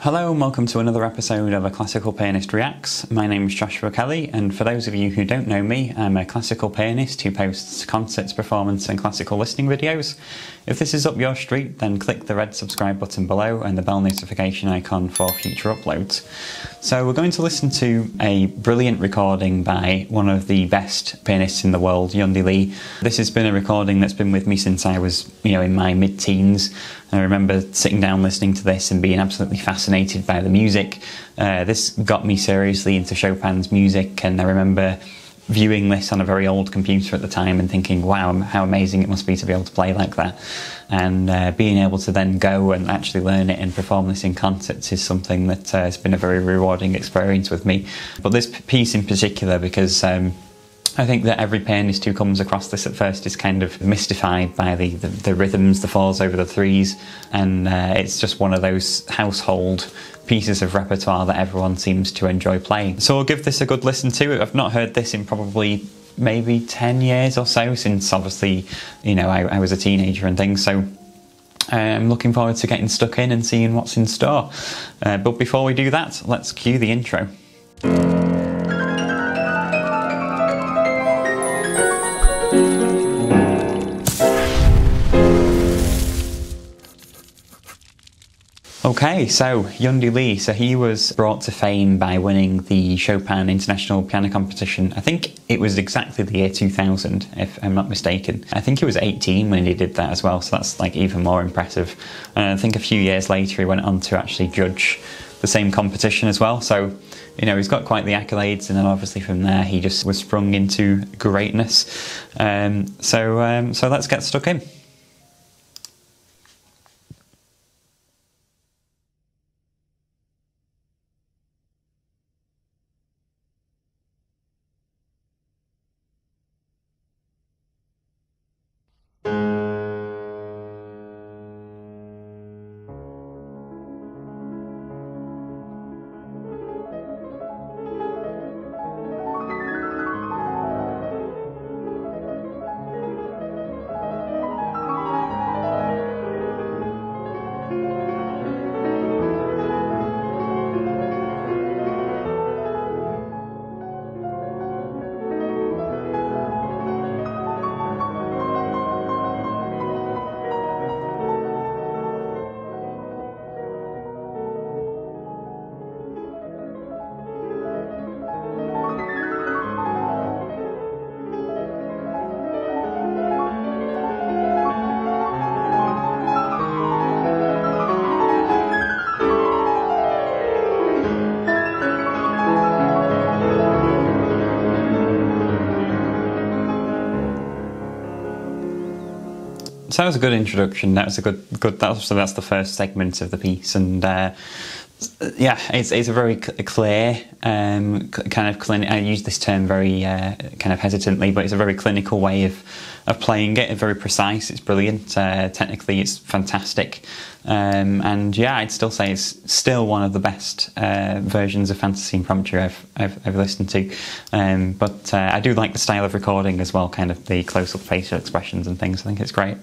Hello and welcome to another episode of A Classical Pianist Reacts. My name is Joshua Kelly, and for those of you who don't know me, I'm a classical pianist who posts concerts, performance, and classical listening videos. If this is up your street, then click the red subscribe button below and the bell notification icon for future uploads. So, we're going to listen to a brilliant recording by one of the best pianists in the world, Yundi Li. This has been a recording that's been with me since I was, you know, in my mid teens. I remember sitting down listening to this and being absolutely fascinated by the music. Uh, this got me seriously into Chopin's music, and I remember viewing this on a very old computer at the time and thinking, wow, how amazing it must be to be able to play like that. And uh, being able to then go and actually learn it and perform this in concerts is something that uh, has been a very rewarding experience with me. But this piece in particular, because um, I think that every pianist who comes across this at first is kind of mystified by the, the, the rhythms, the fours over the threes, and uh, it's just one of those household pieces of repertoire that everyone seems to enjoy playing. So I'll give this a good listen to. I've not heard this in probably maybe 10 years or so since obviously, you know, I, I was a teenager and things. So I'm looking forward to getting stuck in and seeing what's in store. Uh, but before we do that, let's cue the intro. Okay, so Yundi Li, so he was brought to fame by winning the Chopin International Piano Competition. I think it was exactly the year 2000, if I'm not mistaken. I think he was 18 when he did that as well, so that's like even more impressive. And I think a few years later he went on to actually judge the same competition as well. So, you know, he's got quite the accolades, and then obviously from there he just was sprung into greatness. Um, so, um, so let's get stuck in. So that was a good introduction. That was a good, good. That was, so that's the first segment of the piece, and uh, yeah, it's it's a very clear um, kind of clinic. I use this term very uh, kind of hesitantly, but it's a very clinical way of of playing it. Very precise. It's brilliant. Uh, technically, it's fantastic. Um, and yeah, I'd still say it's still one of the best uh, versions of Fantasy Impromptu I've, I've, I've listened to. Um, but uh, I do like the style of recording as well, kind of the close up facial expressions and things. I think it's great.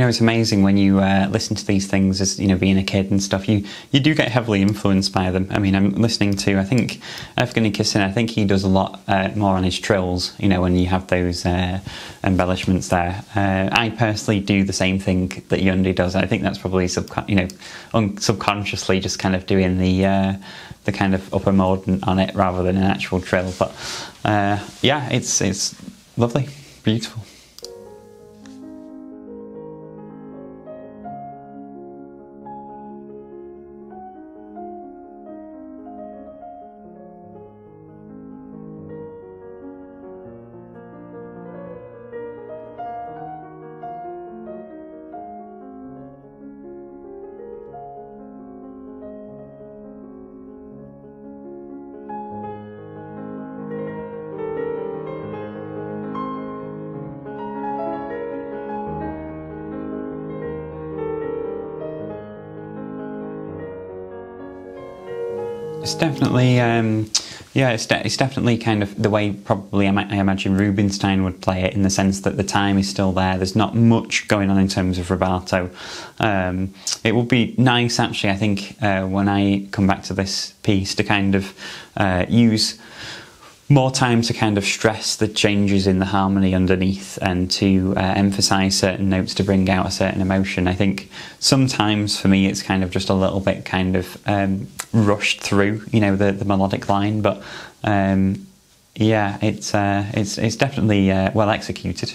You know, it's amazing when you uh, listen to these things as you know, being a kid and stuff. You you do get heavily influenced by them. I mean, I'm listening to I think Evgeny Kissin. I think he does a lot uh, more on his trills. You know, when you have those uh, embellishments there. Uh, I personally do the same thing that Yundi does. I think that's probably sub you know, un- subconsciously just kind of doing the uh, the kind of upper mordent on it rather than an actual trill. But uh, yeah, it's it's lovely, beautiful. It's definitely, um, yeah, it's, de- it's definitely kind of the way probably I, I, imagine Rubinstein would play it in the sense that the time is still there. There's not much going on in terms of rubato. Um, it would be nice, actually, I think, uh, when I come back to this piece to kind of uh, use more time to kind of stress the changes in the harmony underneath and to uh, emphasize certain notes to bring out a certain emotion. I think sometimes for me it's kind of just a little bit kind of um, rushed through, you know, the, the melodic line, but um, yeah, it's, uh, it's, it's definitely uh, well executed.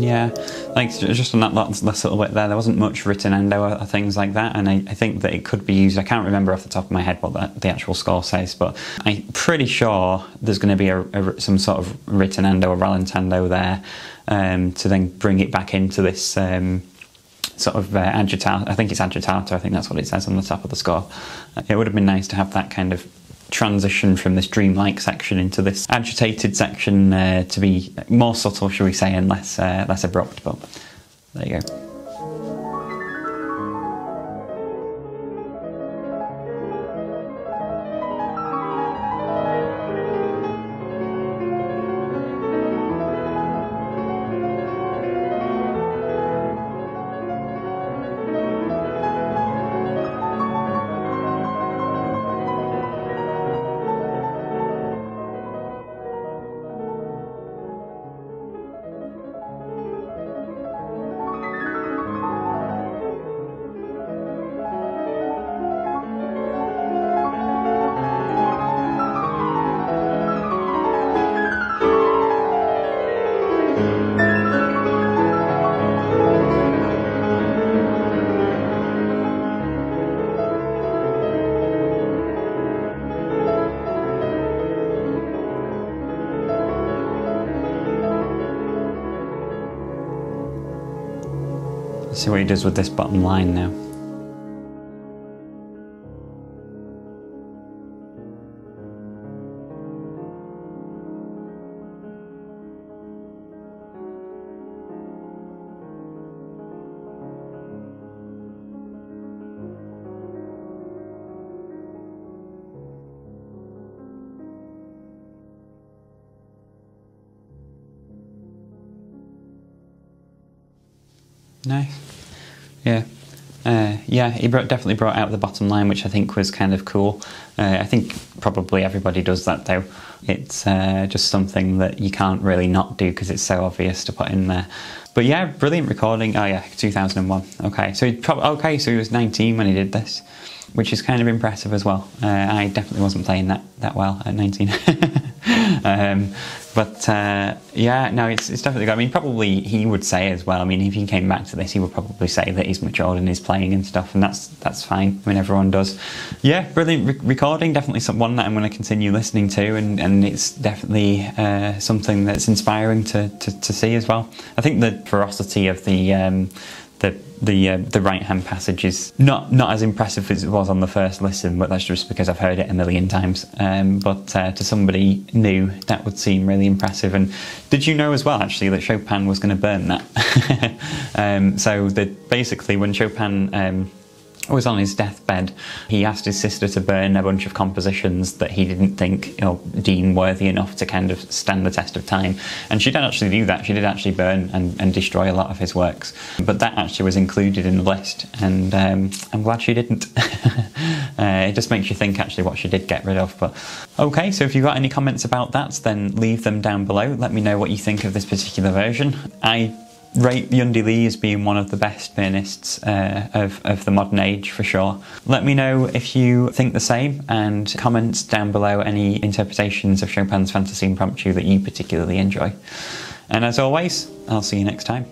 Yeah, like just on that last, little bit there, there wasn't much ritornando or things like that, and I, I, think that it could be used. I can't remember off the top of my head what the, the actual score says, but I'm pretty sure there's going to be a, a, some sort of ritornando or rallentando there um, to then bring it back into this. Um, sort of uh, agitato. I think it's agitato. I think that's what it says on the top of the score. It would have been nice to have that kind of transition from this dreamlike section into this agitated section uh, to be more subtle, shall we say, and less uh, less abrupt. But there you go. See what he does with this bottom line now. Nice. Yeah. Uh, yeah, he brought, definitely brought out the bottom line, which I think was kind of cool. Uh, I think probably everybody does that though. It's uh, just something that you can't really not do because it's so obvious to put in there. But yeah, brilliant recording. Oh yeah, 2001. Okay, so he probably okay, so he was 19 when he did this, which is kind of impressive as well. Uh, I definitely wasn't playing that that well at 19. um, but uh, yeah, no, it's, it's definitely. I mean, probably he would say as well. I mean, if he came back to this, he would probably say that he's matured and his playing and stuff, and that's that's fine. I mean, everyone does. Yeah, brilliant re- recording. Definitely some, one that I'm going to continue listening to, and, and it's definitely uh, something that's inspiring to, to, to, see as well. I think the ferocity of the um, the the uh, the right hand passage is not not as impressive as it was on the first listen, but that's just because I've heard it a million times. Um, but uh, to somebody new, that would seem really impressive. And did you know as well, actually, that Chopin was going to burn that? um, so that basically, when Chopin um, was on his deathbed, he asked his sister to burn a bunch of compositions that he didn't think you know, deem worthy enough to kind of stand the test of time. And she did actually do that. She did actually burn and, and destroy a lot of his works. But that actually was included in the list, and um, I'm glad she didn't. uh, it just makes you think actually what she did get rid of. But okay, so if you've got any comments about that, then leave them down below. Let me know what you think of this particular version. I rate Yundi Li as being one of the best pianists uh, of, of the modern age for sure. Let me know if you think the same and comments down below any interpretations of Chopin's Fantasy Impromptu that you particularly enjoy. And as always, I'll see you next time.